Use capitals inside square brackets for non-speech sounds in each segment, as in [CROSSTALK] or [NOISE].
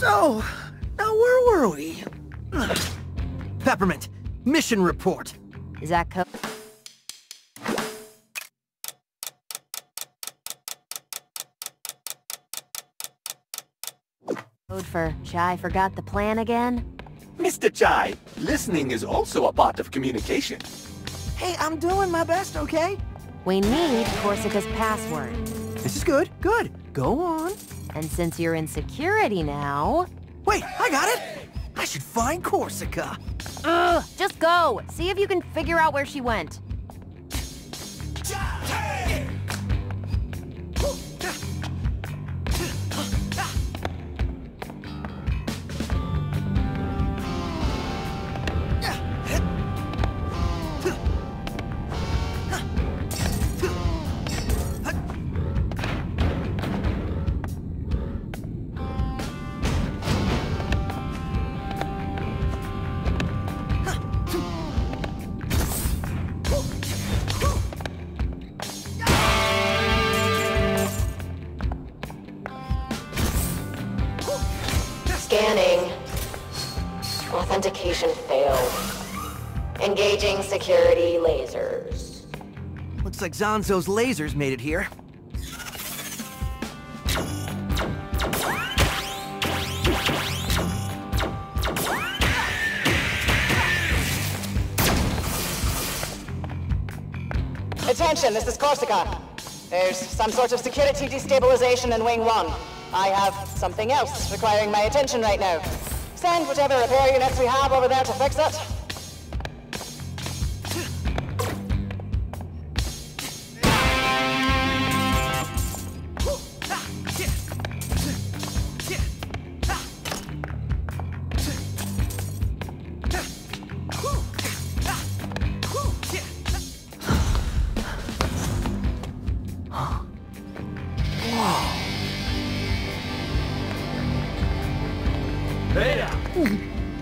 So, now where were we? Peppermint, mission report. Is that co- Code for Chai forgot the plan again? Mr. Chai, listening is also a part of communication. Hey, I'm doing my best, okay? We need Korsica's password. This is good, good. Go on. And since you're in security now... Wait, I got it! I should find Korsica. Ugh, just go! See if you can figure out where she went. Scanning. Authentication failed. Engaging security lasers. Looks like Zanzo's lasers made it here. Attention, this is Korsica. There's some sort of security destabilization in Wing 1. I have something else requiring my attention right now. Send whatever repair units we have over there to fix it.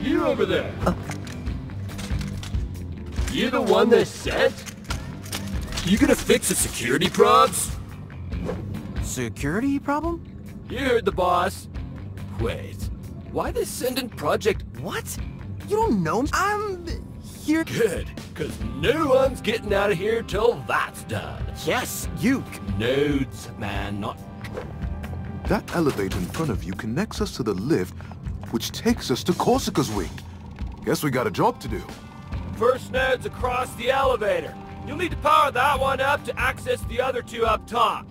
You over there! Oh. You the one that sent? You gonna fix the security probs? Security problem? You heard the boss. Wait, why they sending Project What? You don't know me? I'm here. Good? Cause no one's getting out of here till that's done. Yes, you. Nodes, man, not That elevator in front of you connects us to the lift, which takes us to Korsica's wing. Guess we got a job to do. First nodes across the elevator. You'll need to power that one up to access the other two up top.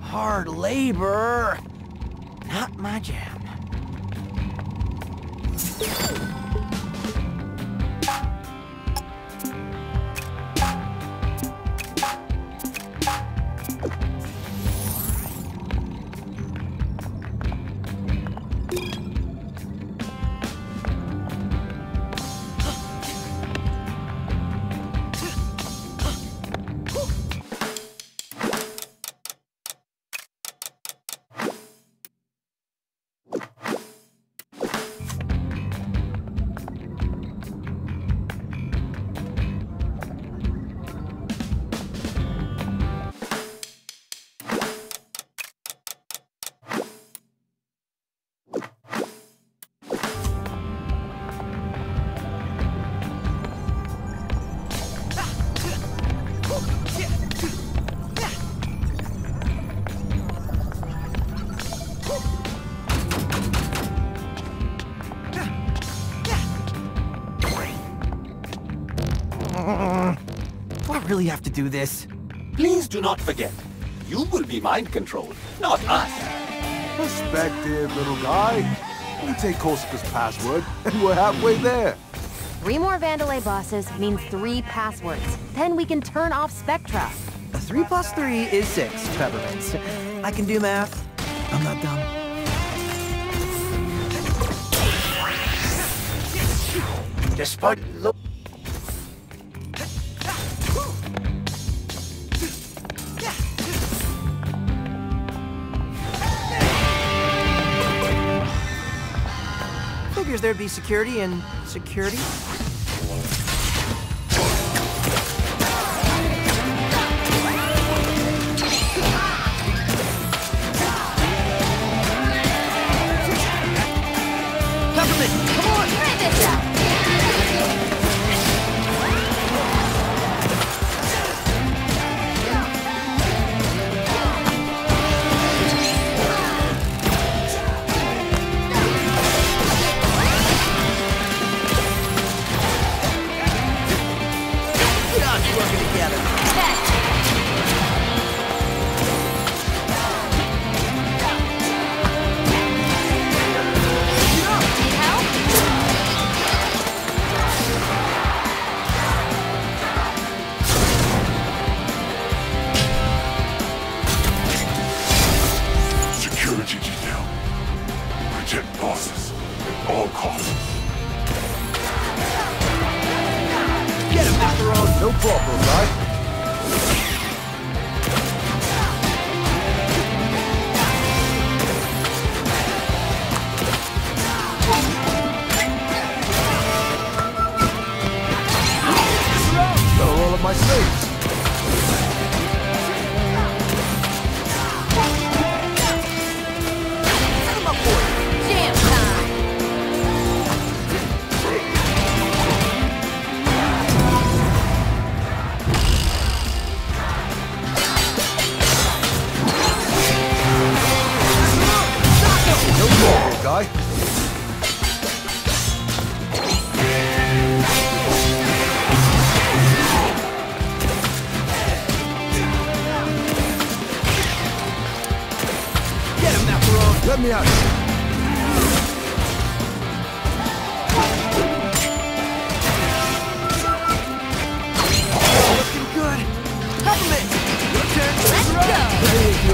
Hard labor. Not my jam. Really have to do this? Please do not forget, you will be mind controlled, not us. Perspective, little guy. We take Korsica's password, [LAUGHS] and we're halfway there. Three more Vandelay bosses means three passwords. Then we can turn off Spectra. A three plus three is six, Peppermints. I can do math. I'm not dumb. Despite look. Figures there'd be security and security.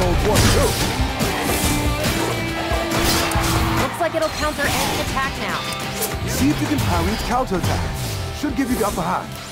Old one, too. Looks like it'll counter any attack now. See if you can parry its counterattack. Should give you the upper hand.